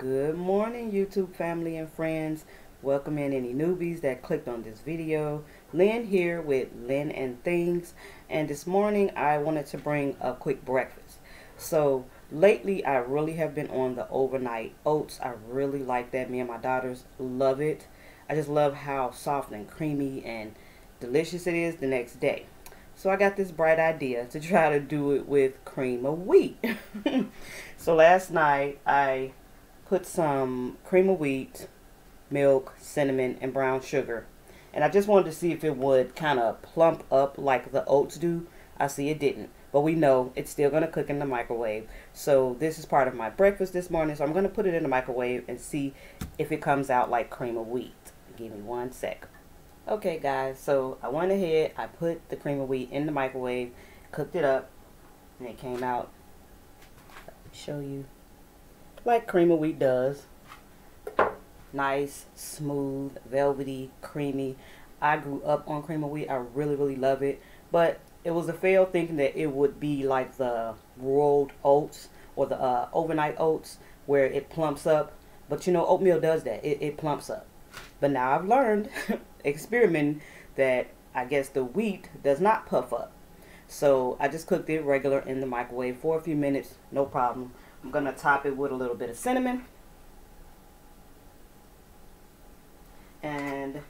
Good morning, YouTube family and friends. Welcome in any newbies that clicked on this video. Lynn here with Lynn and Things. And this morning I wanted to bring a quick breakfast. So lately I really have been on the overnight oats. I really like that. Me and my daughters love it. I just love how soft and creamy and delicious it is the next day. So I got this bright idea to try to do it with cream of wheat. so last night I put some cream of wheat, milk, cinnamon, and brown sugar. And I just wanted to see if it would kind of plump up like the oats do. I see it didn't. But we know it's still going to cook in the microwave. So this is part of my breakfast this morning. So I'm going to put it in the microwave and see if it comes out like cream of wheat. Give me one sec. Okay guys, so I went ahead, I put the cream of wheat in the microwave, cooked it up, and it came out, show you, like cream of wheat does. Nice, smooth, velvety, creamy. I grew up on cream of wheat. I really, really love it. But it was a fail thinking that it would be like the rolled oats or the uh, overnight oats where it plumps up. But you know, oatmeal does that. It, it plumps up. But now I've learned, experimenting, that I guess the wheat does not puff up. So I just cooked it regular in the microwave for a few minutes, no problem. I'm going to top it with a little bit of cinnamon. And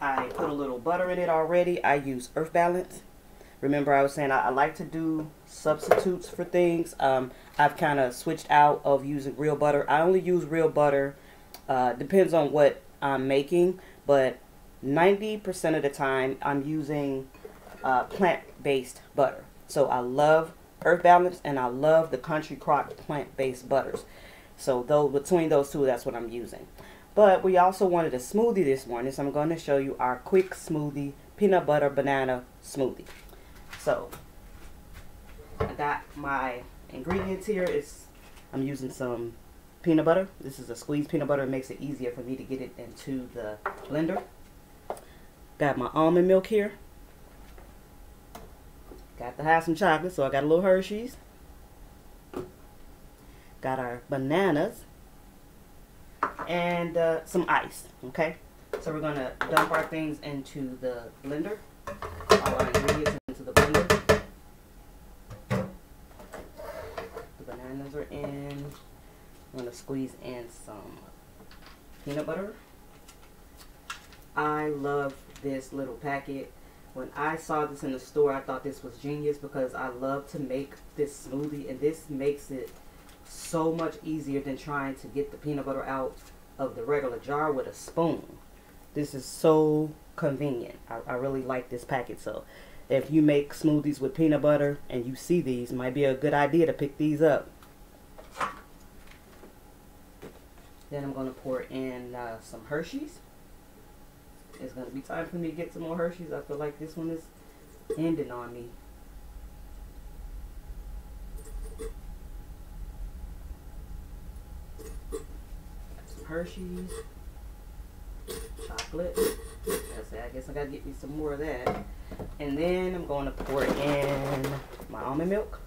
I put a little butter in it already. I use Earth Balance. Remember I was saying I, I like to do substitutes for things. Um, I've kind of switched out of using real butter. I only use real butter. Uh, depends on what I'm making. But 90% of the time I'm using uh, plant-based butter. So I love Earth Balance, and I love the Country Crock plant-based butters. So though between those two, that's what I'm using. But we also wanted a smoothie this morning, so I'm going to show you our quick smoothie peanut butter banana smoothie. So I got my ingredients here. It's I'm using some peanut butter. This is a squeezed peanut butter. It makes it easier for me to get it into the blender. Got my almond milk here. Got to have some chocolate, so I got a little Hershey's. Got our bananas. And uh, some ice, okay? So we're to dump our things into the blender. All our ingredients into the blender. The bananas are in. I'm to squeeze in some peanut butter. I love this little packet when I saw this in the store, I thought this was genius because I love to make this smoothie and this makes it so much easier than trying to get the peanut butter out of the regular jar with a spoon. This is so convenient. I, I really like this packet. So if you make smoothies with peanut butter and you see these, might be a good idea to pick these up. Then I'm going to pour in uh, some Hershey's. It's going to be time for me to get some more Hershey's. I feel like this one is ending on me. Some Hershey's. Chocolate. I guess I got to get me some more of that. And then I'm going to pour in my almond milk.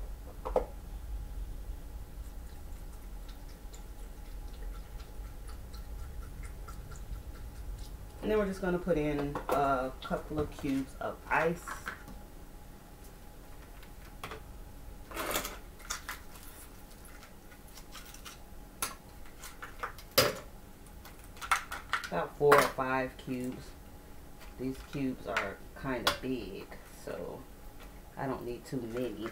And then we're just going to put in a couple of cubes of ice. About four or five cubes. These cubes are kind of big, so I don't need too many.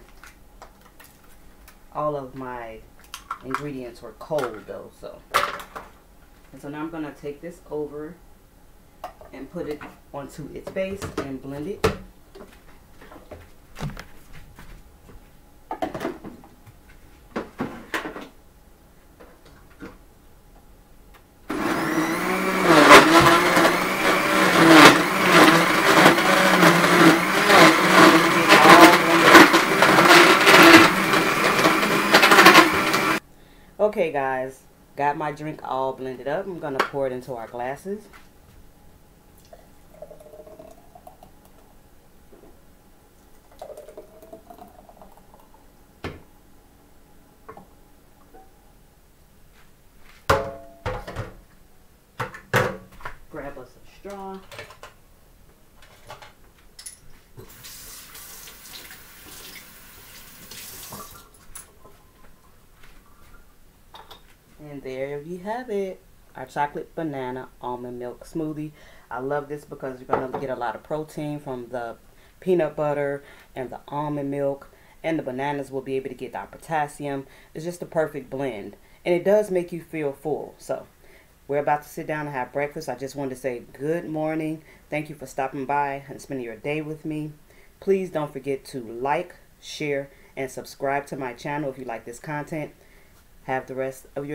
All of my ingredients were cold though, so. And so now I'm going to take this over and put it onto its base and blend it. Okay guys, got my drink all blended up. I'm going to pour it into our glasses. Grab us a straw. And there you have it. Our chocolate banana almond milk smoothie. I love this because you're going to get a lot of protein from the peanut butter and the almond milk. And the bananas will be able to get our potassium. It's just a perfect blend. And it does make you feel full. So we're about to sit down and have breakfast. I just wanted to say good morning. Thank you for stopping by and spending your day with me. Please don't forget to like, share, and subscribe to my channel if you like this content. Have the rest of your